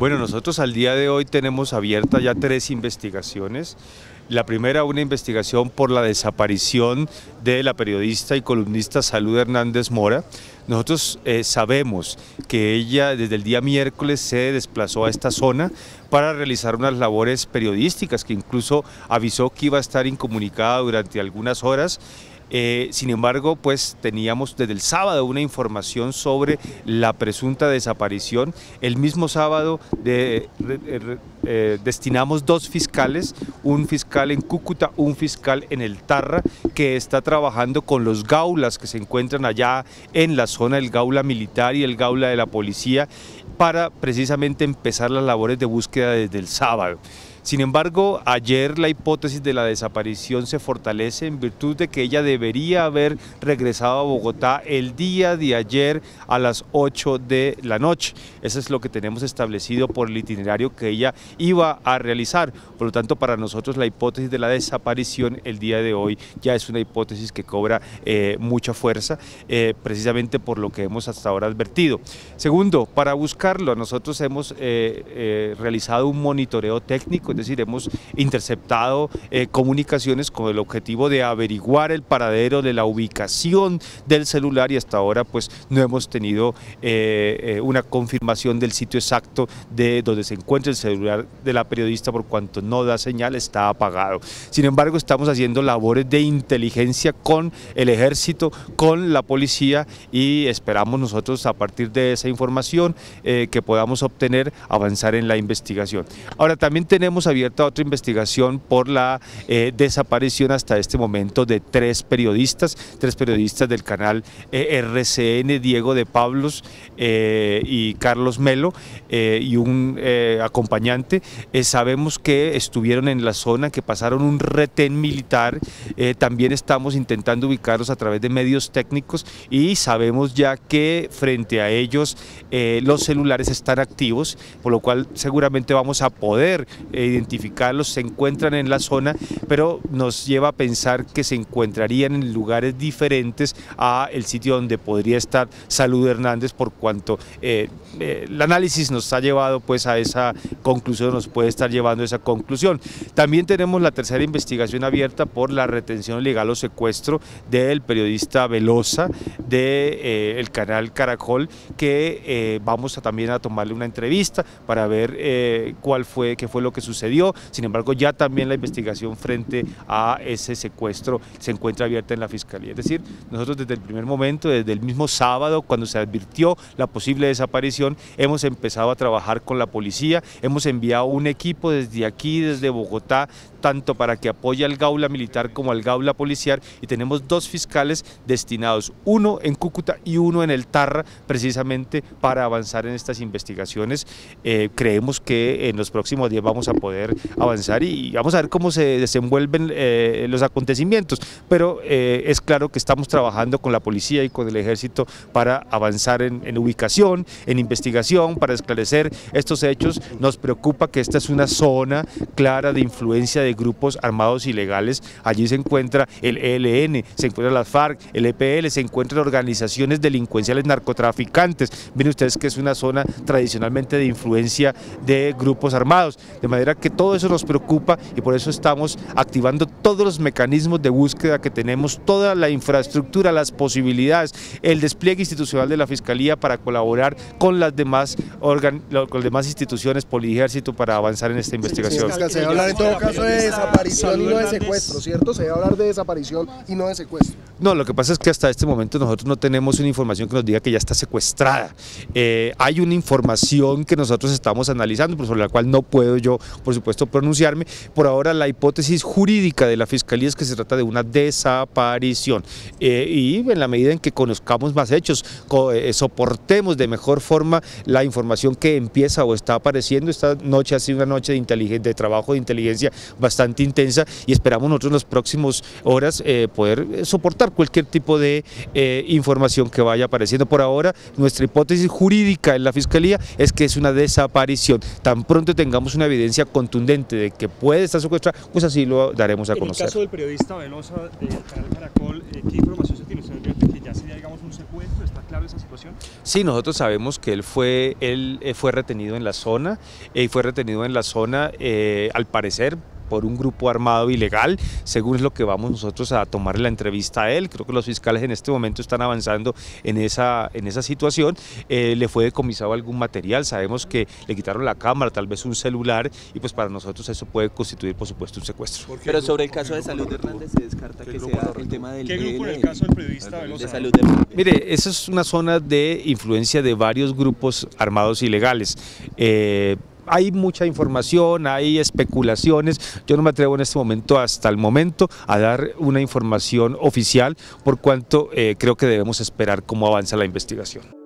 Bueno, nosotros al día de hoy tenemos abiertas ya tres investigaciones. La primera, una investigación por la desaparición de la periodista y columnista Salud Hernández Mora. Nosotros eh, sabemos que ella desde el día miércoles se desplazó a esta zona para realizar unas labores periodísticas que incluso avisó que iba a estar incomunicada durante algunas horas eh, sin embargo, pues teníamos desde el sábado una información sobre la presunta desaparición. El mismo sábado de, eh, destinamos dos fiscales, un fiscal en Cúcuta, un fiscal en el Tarra, que está trabajando con los gaulas que se encuentran allá en la zona del gaula militar y el gaula de la policía para precisamente empezar las labores de búsqueda desde el sábado. Sin embargo, ayer la hipótesis de la desaparición se fortalece en virtud de que ella debería haber regresado a Bogotá el día de ayer a las 8 de la noche. Eso es lo que tenemos establecido por el itinerario que ella iba a realizar. Por lo tanto, para nosotros la hipótesis de la desaparición el día de hoy ya es una hipótesis que cobra eh, mucha fuerza, eh, precisamente por lo que hemos hasta ahora advertido. Segundo, para buscarlo, nosotros hemos eh, realizado un monitoreo técnico es decir, hemos interceptado comunicaciones con el objetivo de averiguar el paradero de la ubicación del celular y hasta ahora pues no hemos tenido una confirmación del sitio exacto de donde se encuentra el celular de la periodista por cuanto no da señal, está apagado. Sin embargo, estamos haciendo labores de inteligencia con el ejército, con la policía y esperamos nosotros a partir de esa información que podamos obtener avanzar en la investigación. Ahora también tenemos abierta otra investigación por la eh, desaparición hasta este momento de tres periodistas, tres periodistas del canal eh, RCN, Diego de Pablos eh, y Carlos Melo y un acompañante. Sabemos que estuvieron en la zona, que pasaron un retén militar. también estamos intentando ubicarlos a través de medios técnicos y sabemos ya que frente a ellos los celulares están activos, por lo cual seguramente vamos a poder identificarlos, se encuentran en la zona, pero nos lleva a pensar que se encontrarían en lugares diferentes a el sitio donde podría estar Salud Hernández por cuanto eh, eh, el análisis nos ha llevado pues a esa conclusión, nos puede estar llevando a esa conclusión. También tenemos la tercera investigación abierta por la retención legal o secuestro del periodista Velosa del de, eh, canal Caracol que vamos a también a tomarle una entrevista para ver cuál fue, qué fue lo que sucedió, sin embargo ya también la investigación frente a ese secuestro se encuentra abierta en la Fiscalía. Es decir, nosotros desde el primer momento, desde el mismo sábado, cuando se advirtió la posible desaparición, hemos empezado a trabajar con la policía, hemos enviado un equipo desde aquí, desde Bogotá, tanto para que apoye al gaula militar como al gaula policial y tenemos dos fiscales destinados, uno en Cúcuta y uno en el Tarra, precisamente para avanzar en estas investigaciones. Eh, creemos que en los próximos días vamos a poder avanzar y vamos a ver cómo se desenvuelven eh, los acontecimientos, pero eh, es claro que estamos trabajando con la policía y con el ejército para avanzar en, en ubicación, en investigación, para esclarecer estos hechos. Nos preocupa que esta es una zona clara de influencia de grupos armados ilegales. Allí se encuentra el ELN, se encuentra las FARC, el EPL, se encuentran organizaciones delincuenciales narcotraficantes. Miren ustedes que es una zona tradicionalmente de influencia de grupos armados. De manera que todo eso nos preocupa y por eso estamos activando todos los mecanismos de búsqueda que tenemos, toda la infraestructura, las posibilidades, el despliegue institucional de la Fiscalía para colaborar con las demás, con las demás instituciones, Para avanzar en esta investigación. se habla en todo caso de desaparición y no de secuestro, ¿cierto? Se va a hablar de desaparición y no de secuestro. No, lo que pasa es que hasta este momento nosotros no tenemos una información que nos diga que ya está secuestrada. Eh, hay una información que nosotros estamos analizando, por sobre la cual no puedo yo, por supuesto, pronunciarme. Por ahora la hipótesis jurídica de la Fiscalía es que se trata de una desaparición. Eh, y en la medida en que conozcamos más hechos, eh, soportemos de mejor forma la información que empieza o está apareciendo, esta noche ha sido una noche de, de trabajo de inteligencia bastante intensa y esperamos nosotros en las próximas horas eh, poder eh, soportar cualquier tipo de eh, información que vaya apareciendo. Por ahora, nuestra hipótesis jurídica en la Fiscalía es que es una desaparición. Tan pronto tengamos una evidencia contundente de que puede estar secuestrada, pues así lo daremos a conocer. En el caso del periodista Velosa del canal Caracol, ¿qué información se tiene? que ya sería, digamos, digamos, un ¿Está claro esa situación? Sí, nosotros sabemos que él fue, él eh, fue retenido en la zona, y fue retenido en la zona, eh, al parecer, por un grupo armado ilegal, según es lo que vamos nosotros a tomar la entrevista a él. Creo que los fiscales en este momento están avanzando en esa, en esa situación. Eh, le fue decomisado algún material, sabemos que le quitaron la cámara, tal vez un celular, y pues para nosotros eso puede constituir, por supuesto, un secuestro. Pero sobre el caso de salud de Hernández se descarta que sea el tema del ¿Qué grupo en el caso del periodista de salud de Hernández. Mire, esa es una zona de influencia de varios grupos armados ilegales. Eh, hay mucha información, hay especulaciones. Yo no me atrevo en este momento, hasta el momento, a dar una información oficial, por cuanto eh, creo que debemos esperar cómo avanza la investigación.